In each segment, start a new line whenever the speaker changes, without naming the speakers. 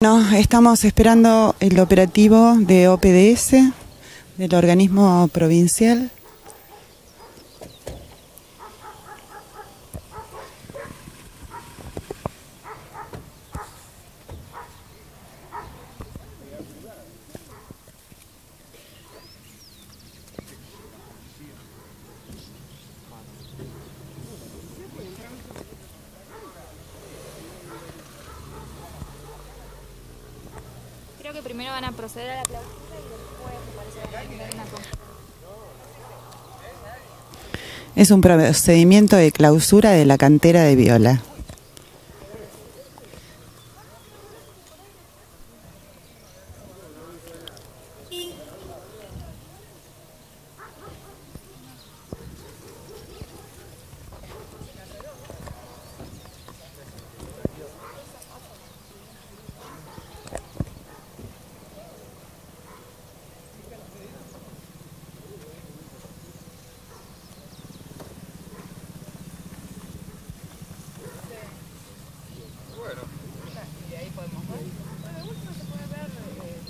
No, estamos esperando el operativo de OPDS del organismo provincial.
Creo que primero van a proceder a la clausura y después me
Es un procedimiento de clausura de la cantera de Viola.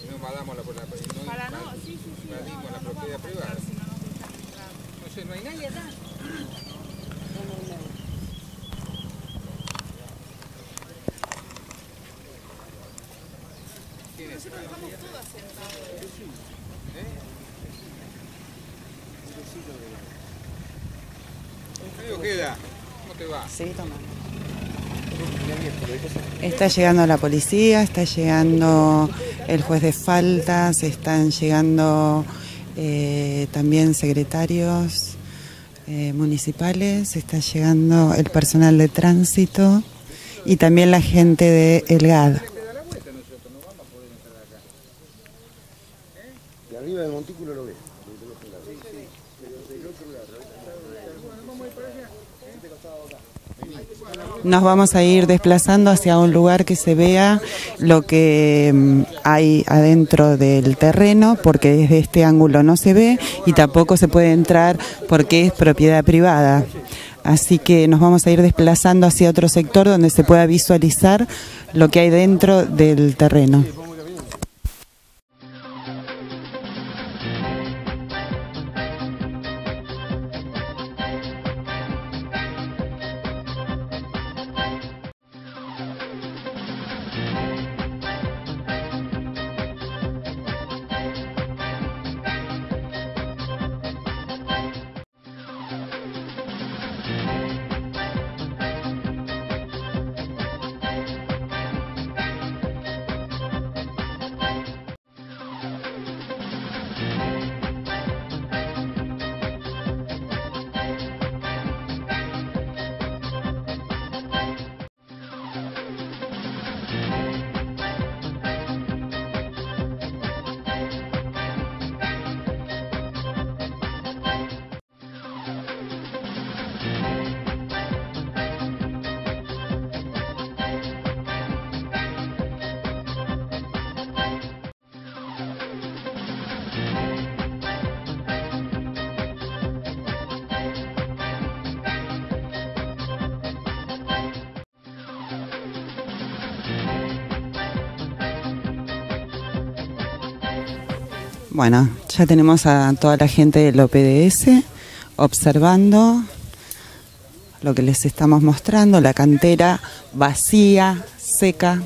No invadamos la, la, no, invadimos la propiedad privada. No sé, no hay nadie acá. ¿Quién es? ¿Eh? Amigo, queda? ¿Cómo te va?
Sí, toma. Está llegando la policía, está llegando el juez de faltas, están llegando eh, también secretarios eh, municipales, está llegando el personal de tránsito y también la gente de El GAD.
Arriba del montículo lo ves.
Nos vamos a ir desplazando hacia un lugar que se vea lo que mm, hay adentro del terreno, porque desde este ángulo no se ve y tampoco se puede entrar porque es propiedad privada. Así que nos vamos a ir desplazando hacia otro sector donde se pueda visualizar lo que hay dentro del terreno. Bueno, ya tenemos a toda la gente del OPDS observando lo que les estamos mostrando, la cantera vacía, seca.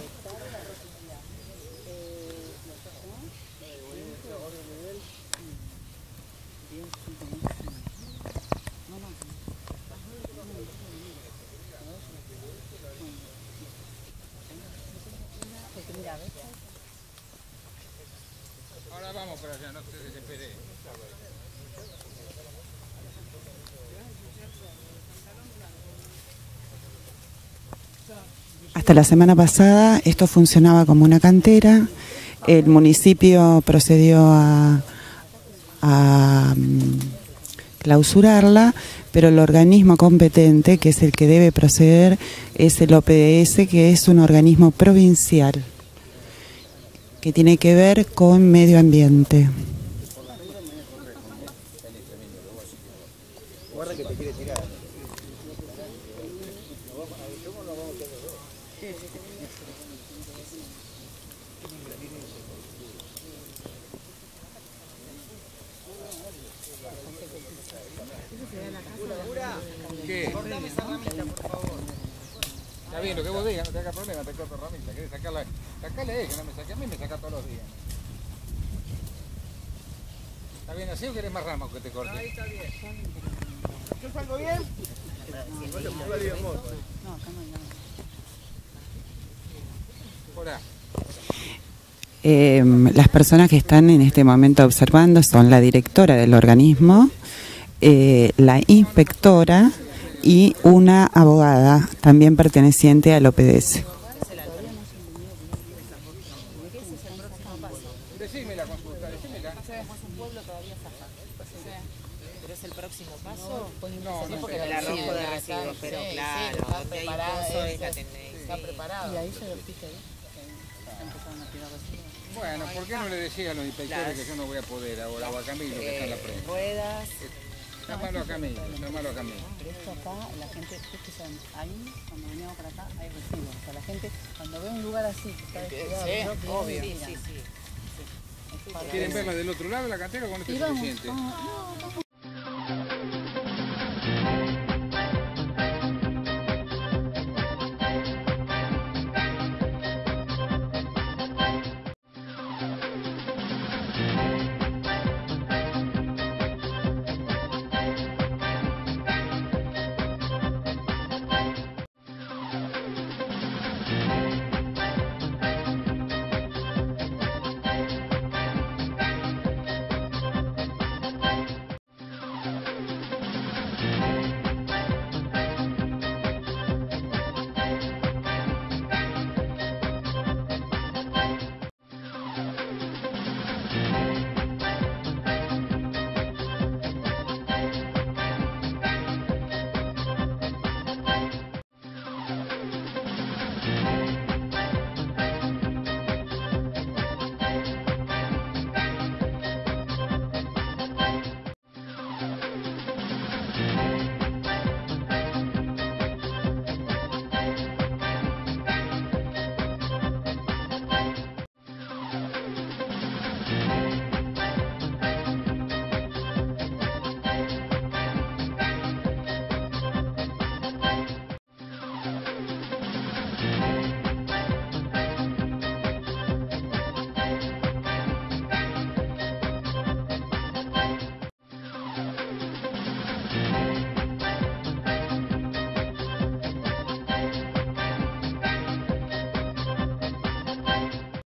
Ahora vamos para allá, no.
Hasta la semana pasada esto funcionaba como una cantera. El municipio procedió a, a, mm, clausurarla, pero el organismo competente, que es el que debe proceder, es el OPDS, que es un organismo provincial que tiene que ver con medio ambiente.
Está bien, lo que vos digas, no te problema, te corto ramita, querés sacarla. Sacale ella, no me saque a mí, me saca todos los días. ¿Está bien así o querés más ramas que te corte? Ahí está bien. ¿Yo salgo bien? Hola.
Eh, las personas que están en este momento observando son la directora del organismo, eh, la inspectora y una abogada también perteneciente al OPDS.
Decime la consulta, decímela.
Pero es el próximo paso.
No, no,
Porque el arrojo de residuos, pero claro, donde hay pozo es la tendencia. Está preparado.
Bueno, ¿por qué no le decía a los inspectores que yo no voy a poder ahora o a Camilo que está en la prensa?
Ruedas.
Llámalo a Camilo, llámalo a Camilo.
Pero esto acá, la gente, ustedes saben, ahí, cuando veníamos para acá, hay residuos. O sea, la gente, cuando ve un lugar así, que está descuidado,
Sí,
¿no?
obvio. Sí,
tira.
sí, sí.
¿Quieren verla del otro lado de la cantera o con esto
Y
es
vamos,
suficiente?
vamos, no, vamos